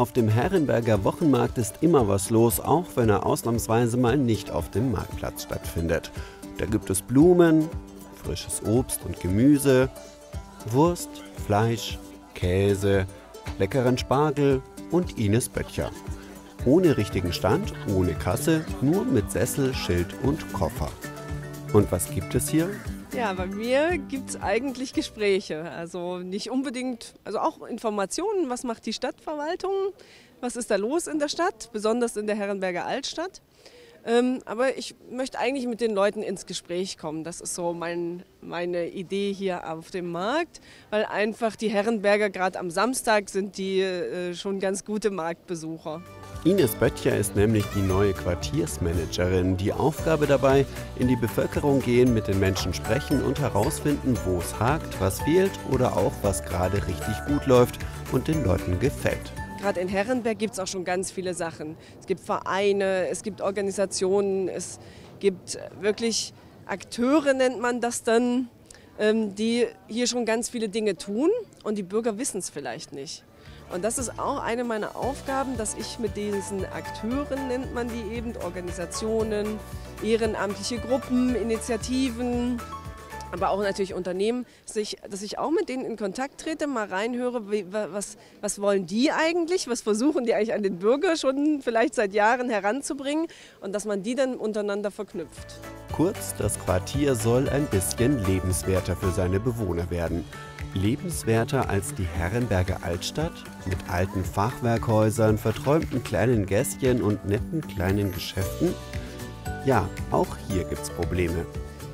Auf dem Herrenberger Wochenmarkt ist immer was los, auch wenn er ausnahmsweise mal nicht auf dem Marktplatz stattfindet. Da gibt es Blumen, frisches Obst und Gemüse, Wurst, Fleisch, Käse, leckeren Spargel und Ines Böttcher. Ohne richtigen Stand, ohne Kasse, nur mit Sessel, Schild und Koffer. Und was gibt es hier? Ja, bei mir gibt es eigentlich Gespräche. Also nicht unbedingt, also auch Informationen, was macht die Stadtverwaltung, was ist da los in der Stadt, besonders in der Herrenberger Altstadt. Ähm, aber ich möchte eigentlich mit den Leuten ins Gespräch kommen. Das ist so mein, meine Idee hier auf dem Markt, weil einfach die Herrenberger gerade am Samstag sind die äh, schon ganz gute Marktbesucher. Ines Böttcher ist nämlich die neue Quartiersmanagerin. Die Aufgabe dabei, in die Bevölkerung gehen, mit den Menschen sprechen und herausfinden, wo es hakt, was fehlt oder auch was gerade richtig gut läuft und den Leuten gefällt. Gerade in Herrenberg gibt es auch schon ganz viele Sachen. Es gibt Vereine, es gibt Organisationen, es gibt wirklich Akteure, nennt man das dann, ähm, die hier schon ganz viele Dinge tun und die Bürger wissen es vielleicht nicht. Und das ist auch eine meiner Aufgaben, dass ich mit diesen Akteuren, nennt man die eben, Organisationen, ehrenamtliche Gruppen, Initiativen, aber auch natürlich Unternehmen, dass ich, dass ich auch mit denen in Kontakt trete, mal reinhöre, wie, was, was wollen die eigentlich, was versuchen die eigentlich an den Bürger schon vielleicht seit Jahren heranzubringen und dass man die dann untereinander verknüpft. Kurz, das Quartier soll ein bisschen lebenswerter für seine Bewohner werden. Lebenswerter als die Herrenberger Altstadt mit alten Fachwerkhäusern, verträumten kleinen Gässchen und netten kleinen Geschäften? Ja, auch hier gibt's Probleme.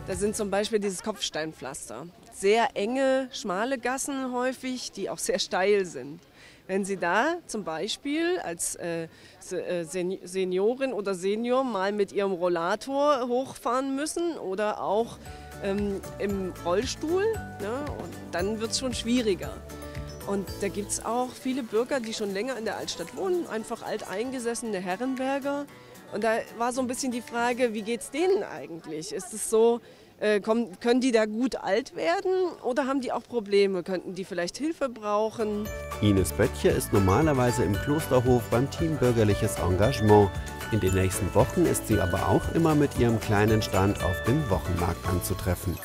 Da sind zum Beispiel dieses Kopfsteinpflaster. Sehr enge, schmale Gassen häufig, die auch sehr steil sind. Wenn Sie da zum Beispiel als äh, äh Seniorin oder Senior mal mit Ihrem Rollator hochfahren müssen oder auch ähm, im Rollstuhl, ne, dann wird es schon schwieriger. Und da gibt es auch viele Bürger, die schon länger in der Altstadt wohnen, einfach alteingesessene Herrenberger, und da war so ein bisschen die Frage, wie geht es denen eigentlich? Ist es so, kommen, können die da gut alt werden oder haben die auch Probleme? Könnten die vielleicht Hilfe brauchen? Ines Böttcher ist normalerweise im Klosterhof beim Team Bürgerliches Engagement. In den nächsten Wochen ist sie aber auch immer mit ihrem kleinen Stand auf dem Wochenmarkt anzutreffen.